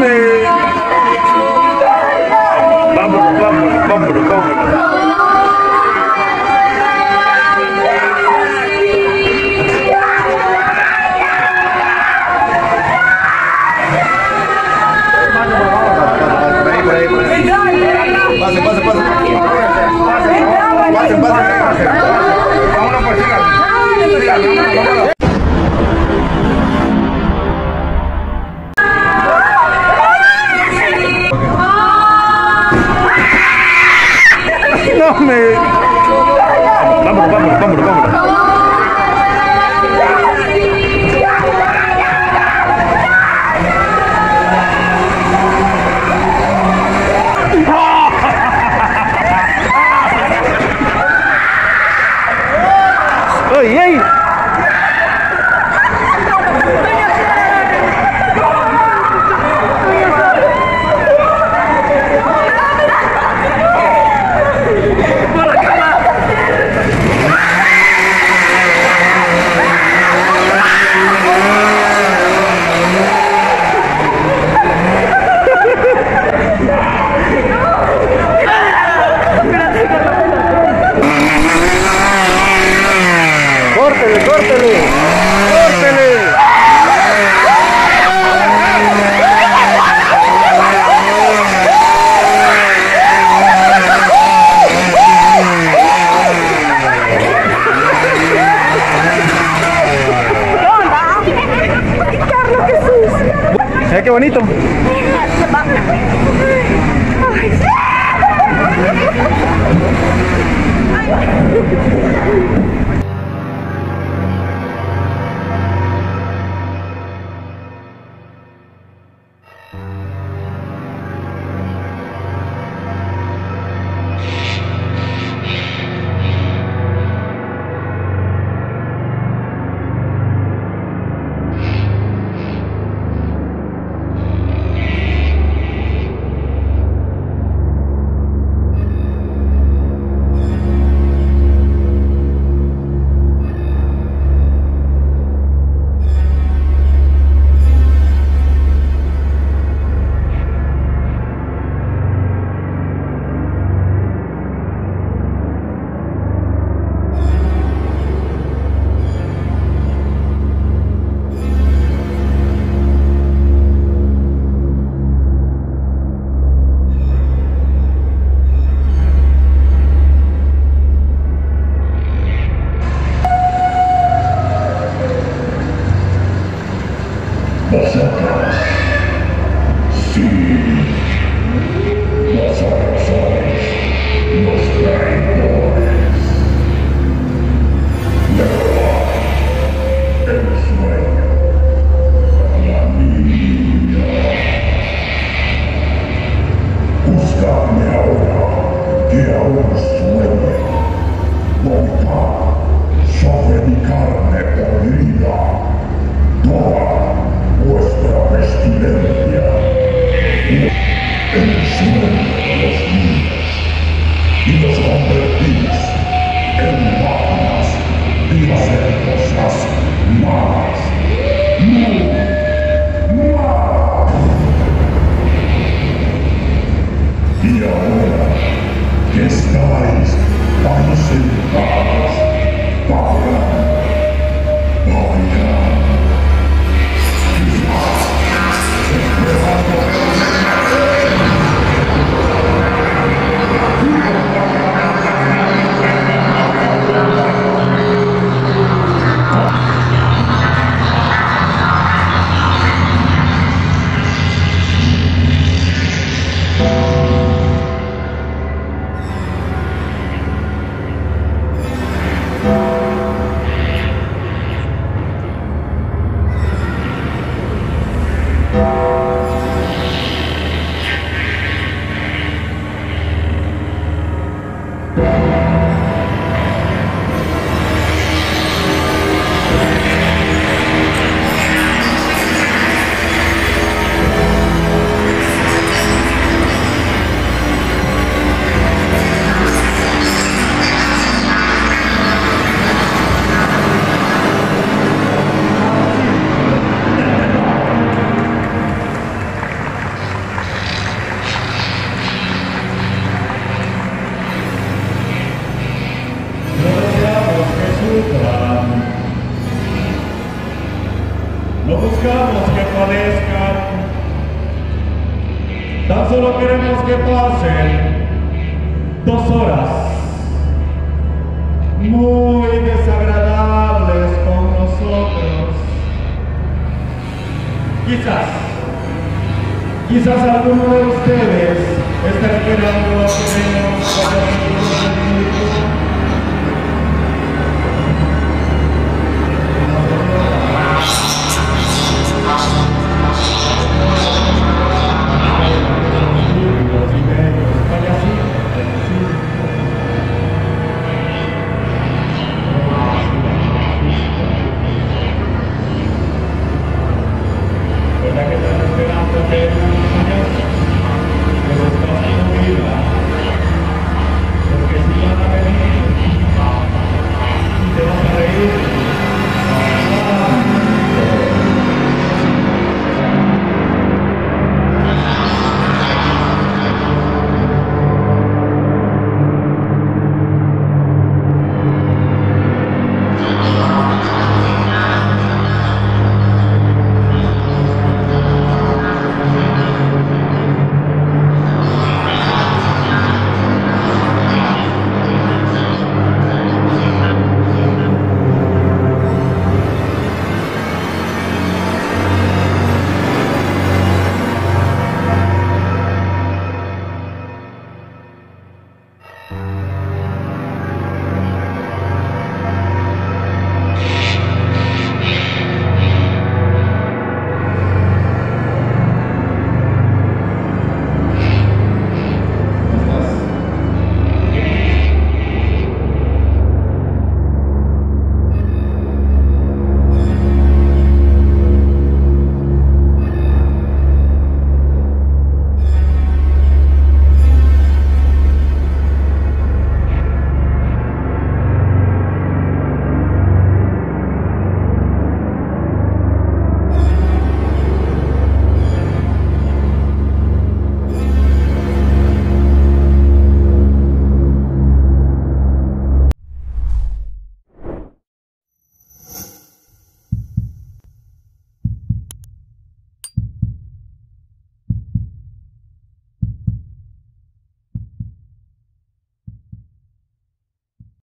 me. Oi, e aí? córtele, córtele, córtele. Mira qué bonito. No buscamos que padezcan, tan solo queremos que pasen dos horas muy desagradables con nosotros. Quizás, quizás alguno de ustedes está esperando a que